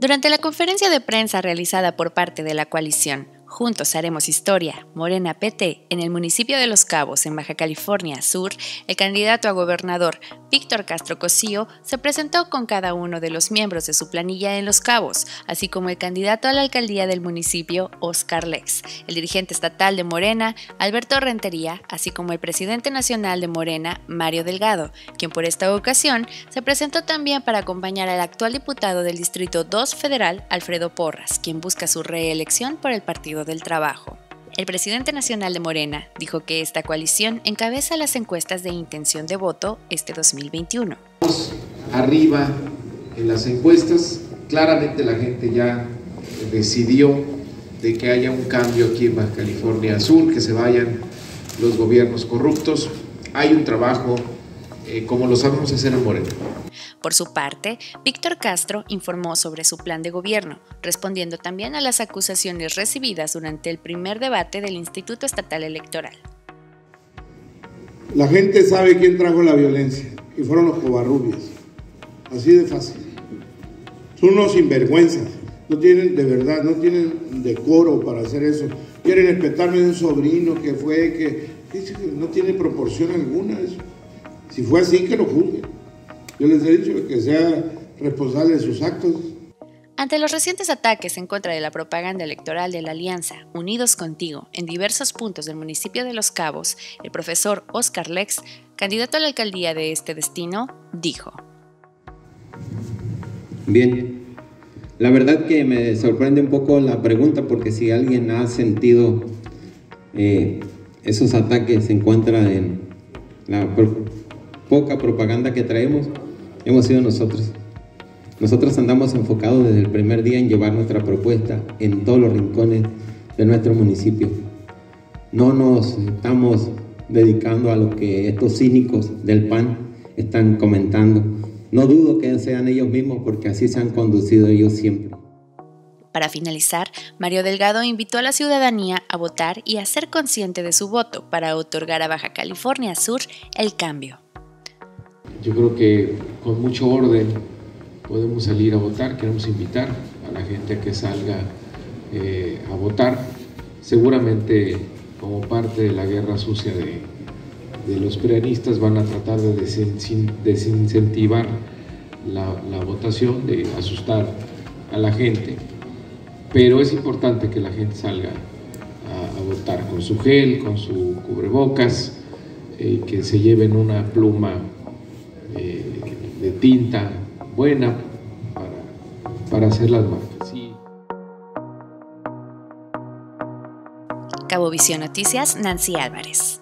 Durante la conferencia de prensa realizada por parte de la coalición Juntos haremos historia, Morena PT, en el municipio de Los Cabos, en Baja California Sur, el candidato a gobernador Víctor Castro Cosío se presentó con cada uno de los miembros de su planilla en Los Cabos, así como el candidato a la alcaldía del municipio, Oscar Lex, el dirigente estatal de Morena, Alberto Rentería, así como el presidente nacional de Morena, Mario Delgado, quien por esta ocasión se presentó también para acompañar al actual diputado del Distrito 2 Federal, Alfredo Porras, quien busca su reelección por el Partido del Trabajo. El presidente nacional de Morena dijo que esta coalición encabeza las encuestas de intención de voto este 2021. Arriba en las encuestas, claramente la gente ya decidió de que haya un cambio aquí en Baja California Sur, que se vayan los gobiernos corruptos. Hay un trabajo eh, como lo sabemos hacer en Morena. Por su parte, Víctor Castro informó sobre su plan de gobierno, respondiendo también a las acusaciones recibidas durante el primer debate del Instituto Estatal Electoral. La gente sabe quién trajo la violencia y fueron los covarrubias. Así de fácil. Son unos sinvergüenzas. No tienen, de verdad, no tienen decoro para hacer eso. Quieren respetarme de un sobrino que fue, que, no tiene proporción alguna eso. Si fue así, que lo juzguen. Yo les he dicho que sea responsable de sus actos. Ante los recientes ataques en contra de la propaganda electoral de la Alianza Unidos Contigo en diversos puntos del municipio de Los Cabos, el profesor Oscar Lex, candidato a la alcaldía de este destino, dijo. Bien, la verdad que me sorprende un poco la pregunta porque si alguien ha sentido eh, esos ataques en contra en la poca propaganda que traemos, hemos sido nosotros. Nosotros andamos enfocados desde el primer día en llevar nuestra propuesta en todos los rincones de nuestro municipio. No nos estamos dedicando a lo que estos cínicos del PAN están comentando. No dudo que sean ellos mismos porque así se han conducido ellos siempre. Para finalizar, Mario Delgado invitó a la ciudadanía a votar y a ser consciente de su voto para otorgar a Baja California Sur el cambio. Yo creo que con mucho orden podemos salir a votar. Queremos invitar a la gente a que salga eh, a votar. Seguramente como parte de la guerra sucia de, los peronistas van a tratar de desincentivar la, votación, de asustar a la gente. Pero es importante que la gente salga a, votar con su gel, con su cubrebocas, eh, que se lleven una pluma de tinta buena para, para hacer las marcas. Sí. Cabo Visión Noticias, Nancy Álvarez.